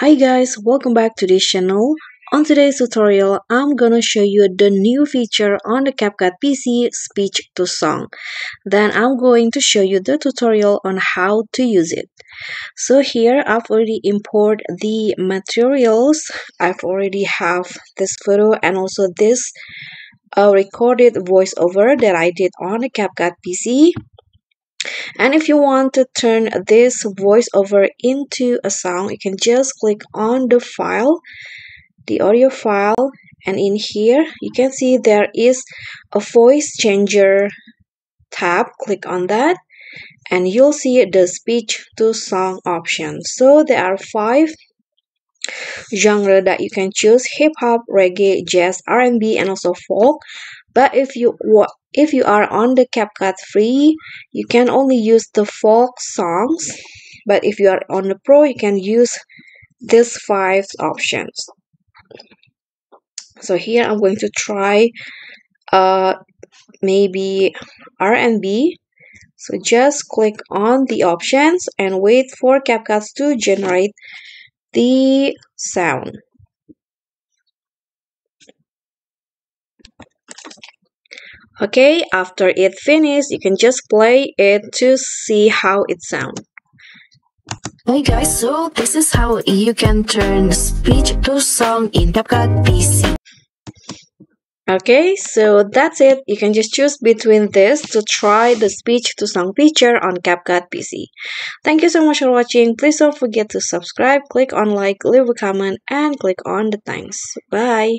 Hi guys, welcome back to this channel. On today's tutorial, I'm gonna show you the new feature on the CapCut PC speech to song. Then I'm going to show you the tutorial on how to use it. So here I've already imported the materials. I've already have this photo and also this uh, recorded voiceover that I did on the CapCut PC and if you want to turn this voiceover into a song you can just click on the file the audio file and in here you can see there is a voice changer tab. Click on that and you'll see the speech to song option. So there are five genre that you can choose hip hop reggae jazz r&b and also folk but if you if you are on the CapCut free, you can only use the folk songs. But if you are on the pro, you can use these five options. So here I'm going to try uh maybe R&B. So just click on the options and wait for CapCut to generate the sound. Okay, after it finished, you can just play it to see how it sounds. Hey guys, so this is how you can turn speech to song in CapCut PC. Okay, so that's it. You can just choose between this to try the speech to song feature on CapCut PC. Thank you so much for watching. Please don't forget to subscribe, click on like, leave a comment, and click on the thanks. Bye.